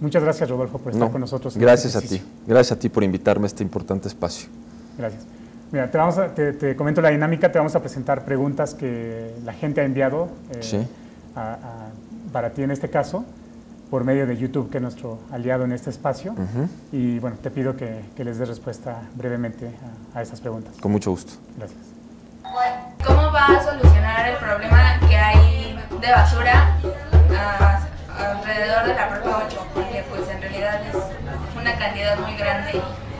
Muchas gracias, Rodolfo, por estar con nosotros. gracias este a ti. Gracias a ti por invitarme a este importante espacio. Gracias. Mira, te, vamos te, comento la dinámica, te vamos a presentar preguntas que la gente ha enviado eh, para ti en este caso, por medio de YouTube, que es nuestro aliado en este espacio. Y bueno, te pido que, les des respuesta brevemente a, a estas preguntas. Con mucho gusto. Gracias. ¿Cómo va a solucionar el problema que hay de basura alrededor de la Prepa 8? Porque pues en realidad es una cantidad muy grande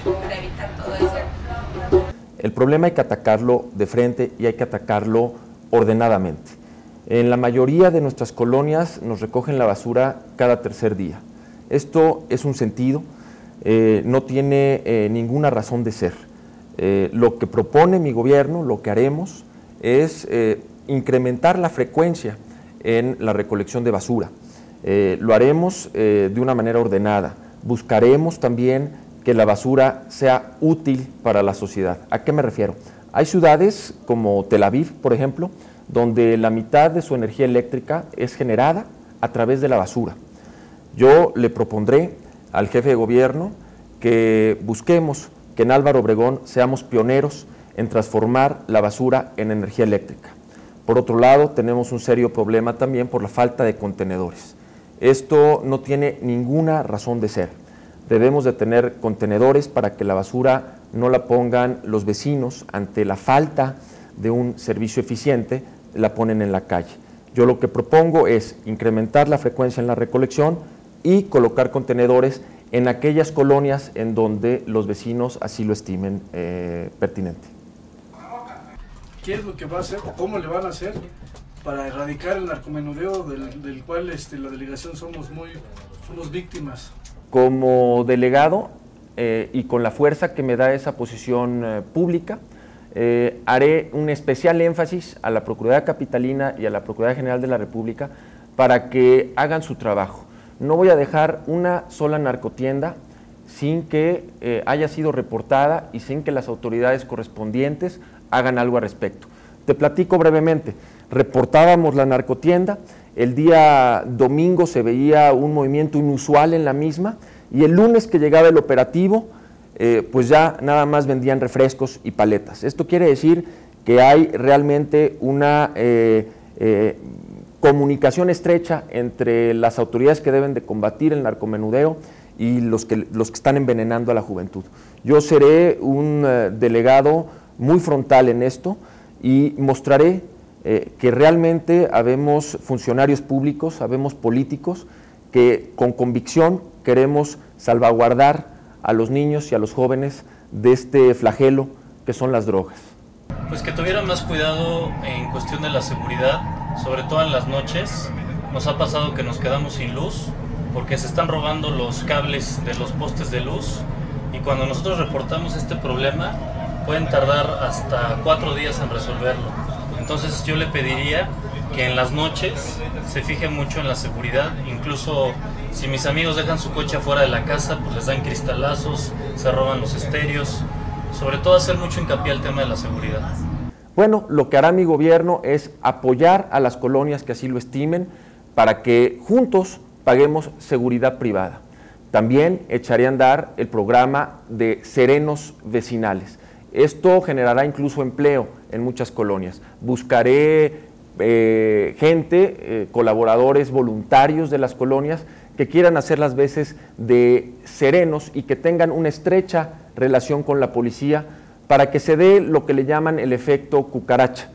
para evitar todo eso. El problema hay que atacarlo de frente y hay que atacarlo ordenadamente. En la mayoría de nuestras colonias nos recogen la basura cada tercer día. Esto es un sentido, eh, no tiene eh, ninguna razón de ser. Eh, lo que propone mi gobierno, lo que haremos, es incrementar la frecuencia en la recolección de basura. Lo haremos de una manera ordenada. Buscaremos también que la basura sea útil para la sociedad. ¿A qué me refiero? Hay ciudades como Tel Aviv, por ejemplo, donde la mitad de su energía eléctrica es generada a través de la basura. Yo le propondré al jefe de gobierno que busquemos que en Álvaro Obregón seamos pioneros en transformar la basura en energía eléctrica. Por otro lado, tenemos un serio problema también por la falta de contenedores. Esto no tiene ninguna razón de ser. Debemos de tener contenedores para que la basura no la pongan los vecinos ante la falta de un servicio eficiente, la ponen en la calle. Yo lo que propongo es incrementar la frecuencia en la recolección y colocar contenedores en aquellas colonias en donde los vecinos así lo estimen eh, pertinente. ¿Qué es lo que va a hacer o cómo le van a hacer para erradicar el narcomenudeo del, cual este, la delegación somos muy somos víctimas? Como delegado eh, y con la fuerza que me da esa posición eh, pública, eh, haré un especial énfasis a la Procuraduría Capitalina y a la Procuraduría General de la República para que hagan su trabajo. No voy a dejar una sola narcotienda sin que haya sido reportada y sin que las autoridades correspondientes hagan algo al respecto. Te platico brevemente. Reportábamos la narcotienda, el día domingo se veía un movimiento inusual en la misma y el lunes que llegaba el operativo, eh, pues ya nada más vendían refrescos y paletas. Esto quiere decir que hay realmente una eh, eh, comunicación estrecha entre las autoridades que deben de combatir el narcomenudeo y los que, los que están envenenando a la juventud. Yo seré un delegado muy frontal en esto y mostraré que realmente habemos funcionarios públicos, habemos políticos que con convicción queremos salvaguardar a los niños y a los jóvenes de este flagelo que son las drogas? Pues que tuvieran más cuidado en cuestión de la seguridad, sobre todo en las noches. Nos ha pasado que nos quedamos sin luz porque se están robando los cables de los postes de luz y cuando nosotros reportamos este problema pueden tardar hasta cuatro días en resolverlo. Entonces yo le pediría que en las noches se fije mucho en la seguridad, incluso si mis amigos dejan su coche afuera de la casa, pues les dan cristalazos, se roban los estéreos, sobre todo hacer mucho hincapié al tema de la seguridad. Bueno, lo que hará mi gobierno es apoyar a las colonias que así lo estimen para que juntos paguemos seguridad privada. También echaré a andar el programa de serenos vecinales. Esto generará incluso empleo en muchas colonias. Buscaré eh, gente, eh, colaboradores voluntarios de las colonias que quieran hacer las veces de serenos y que tengan una estrecha relación con la policía para que se dé lo que le llaman el efecto cucaracha.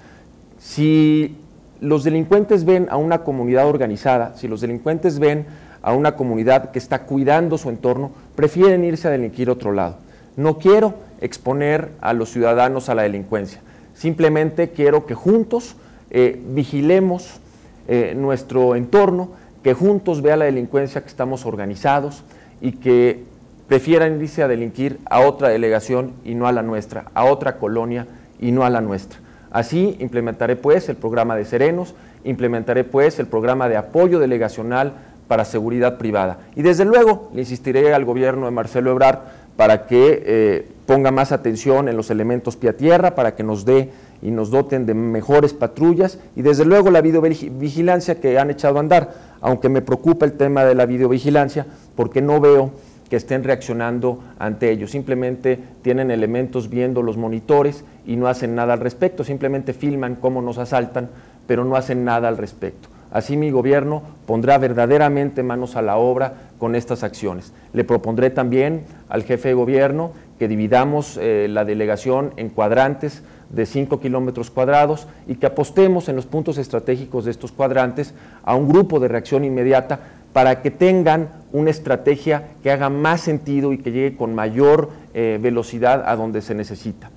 Si los delincuentes ven a una comunidad organizada, si los delincuentes ven a una comunidad que está cuidando su entorno, prefieren irse a delinquir otro lado. No quiero exponer a los ciudadanos a la delincuencia, simplemente quiero que juntos eh, vigilemos eh, nuestro entorno, que juntos vea la delincuencia que estamos organizados y que prefieran irse a delinquir a otra delegación y no a la nuestra, a otra colonia y no a la nuestra. Así implementaré pues el programa de Serenos, implementaré pues el programa de apoyo delegacional para seguridad privada. Y desde luego le insistiré al gobierno de Marcelo Ebrard para que eh, ponga más atención en los elementos pie a tierra, para que nos dé y nos doten de mejores patrullas y desde luego la videovigilancia que han echado a andar, aunque me preocupa el tema de la videovigilancia porque no veo que estén reaccionando ante ello. Simplemente tienen elementos viendo los monitores y no hacen nada al respecto, simplemente filman cómo nos asaltan, pero no hacen nada al respecto. Así mi gobierno pondrá verdaderamente manos a la obra con estas acciones. Le propondré también al jefe de gobierno que dividamos eh, la delegación en cuadrantes de 5 kilómetros cuadrados y que apostemos en los puntos estratégicos de estos cuadrantes a un grupo de reacción inmediata para que tengan una estrategia que haga más sentido y que llegue con mayor eh, velocidad a donde se necesita.